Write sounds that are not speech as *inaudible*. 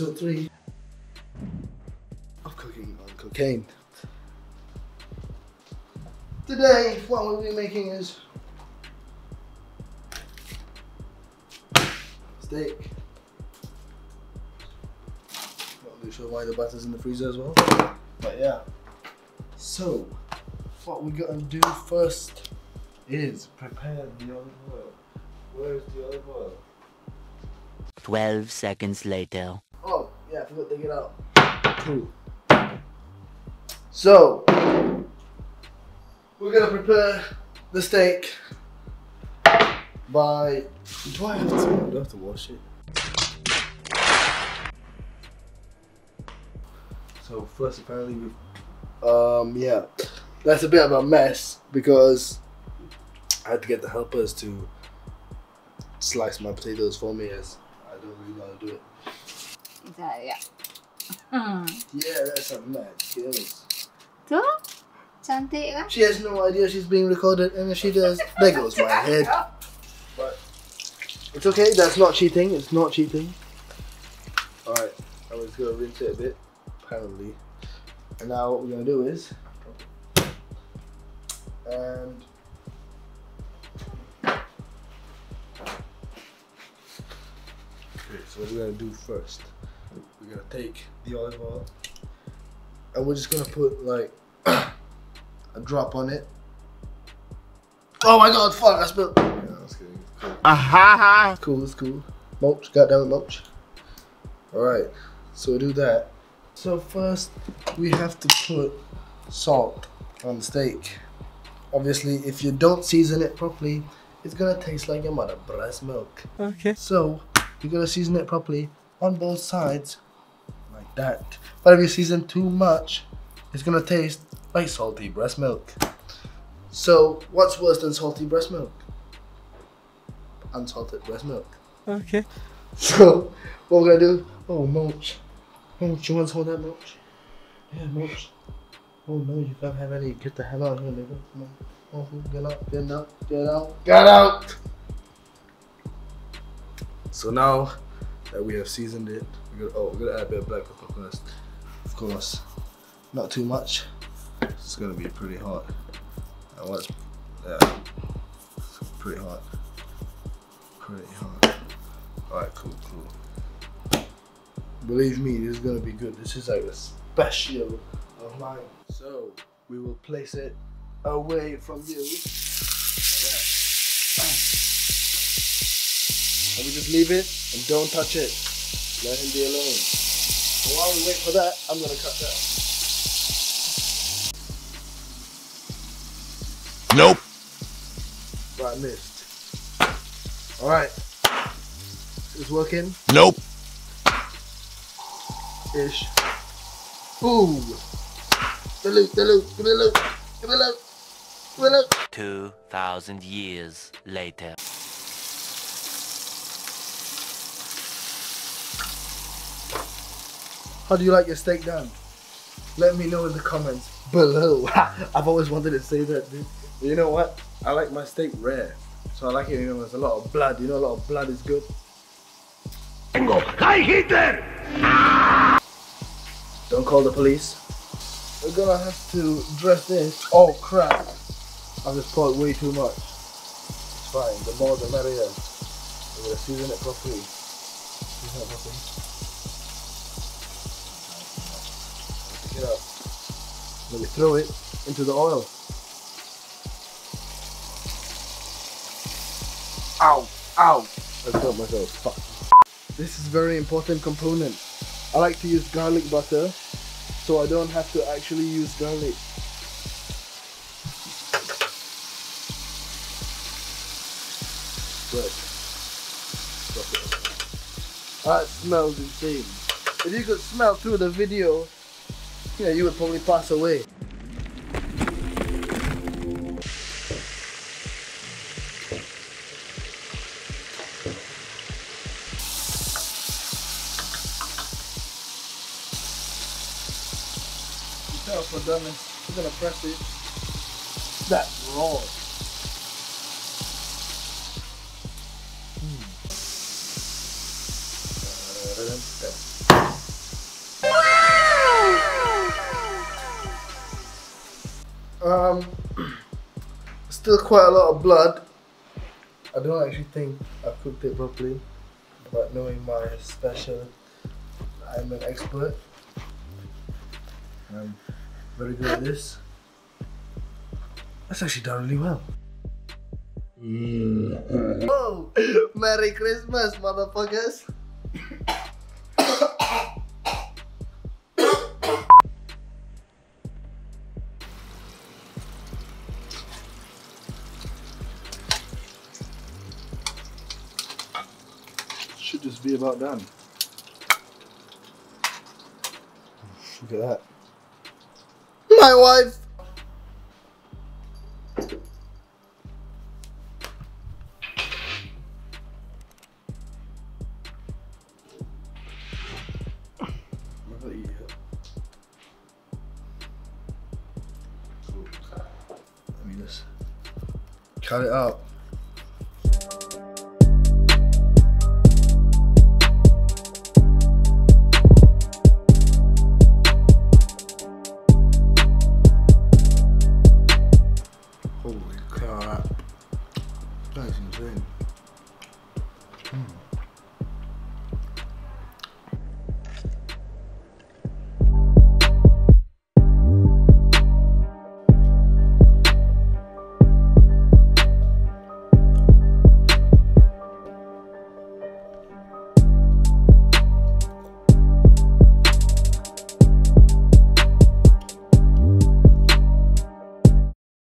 episode 3 of Cooking on Cocaine. Today, what we'll be making is steak. Not really sure why the butter's in the freezer as well, but yeah. So, what we're gonna do first is prepare the olive oil. Where's the olive oil? 12 seconds later. Forgot to get out. Cool. So, we're gonna prepare the steak by. Do I have to? I have to wash it? So first, apparently, we. Um, yeah, that's a bit of a mess because I had to get the helpers to slice my potatoes for me as I don't really know how to do it. Saya. Hmm. Yeah, that's a mad skills. Tu? Cantik kan? She has no idea she's being recorded, and if she does, there goes my head. *laughs* But it's okay. That's not cheating. It's not cheating. All right, I was gonna rinse it a bit, apparently. And now what we're gonna do is, and okay, so what we're gonna do first, we're gonna take the olive oil, and we're just gonna put like *clears throat* a drop on it. Oh my god, fuck, I spilled. Yeah, I was kidding. Cool. Ah, Aha! Cool, it's cool. Mulch, goddamn it, mulch. Alright, so we do that. So first, we have to put salt on the steak. Obviously, if you don't season it properly, it's gonna taste like your mother breast milk. Okay. So, you gotta season it properly on both sides, like that. But if you season too much, it's gonna taste like salty breast milk. So, what's worse than salty breast milk? Unsalted breast milk. Okay. *laughs* So, what we're gonna do? Oh, Mulch. Mulch, you want to hold that, Mulch? Yeah, Mulch. Oh no, you can't have any. Get the hell out of here, nigga. Come on. Oh, get out, get out, get out, get out! So now that we have seasoned it, we're gonna, oh, we're gonna add a bit of black pepper first. Of course, not too much. It's gonna be pretty hot. And what's, yeah, it's pretty hot. Pretty hot. Alright, cool, cool. Believe me, this is gonna be good. This is like a special of mine. So, we will place it away from you. *coughs* And we just leave it and don't touch it. Let him be alone. And while we wait for that, I'm gonna cut that. Nope. Right, I missed. Alright. It's working. Nope. Ish. Ooh. The loot, the loot, give me the loot, give me the loot, give me the loot. 2,000 years later. How do you like your steak done? Let me know in the comments below. *laughs* I've always wanted to say that, dude. You know what? I like my steak rare. So I like it, you know, there's a lot of blood. You know, a lot of blood is good. Hi, Hitler! Don't call the police. We're gonna have to dress this. Oh crap. I've just poured way too much. It's fine. The more the merrier. We're gonna season it properly. Season it properly. It up. Then we throw it into the oil. Ow! Ow! I got myself. Fuck. This is a very important component. I like to use garlic butter so I don't have to actually use garlic. Good. That smells insane. If you could smell through the video, yeah, you would probably pass away. tell for dummies. We're gonna press it. That's raw. Um, still quite a lot of blood. I don't actually think I cooked it properly, but knowing my special, I'm an expert. I'm very good at this. That's actually done really well. *laughs* Oh, Merry Christmas, motherfuckers! Just be about done. Look at that. My wife! Let me just cut it out.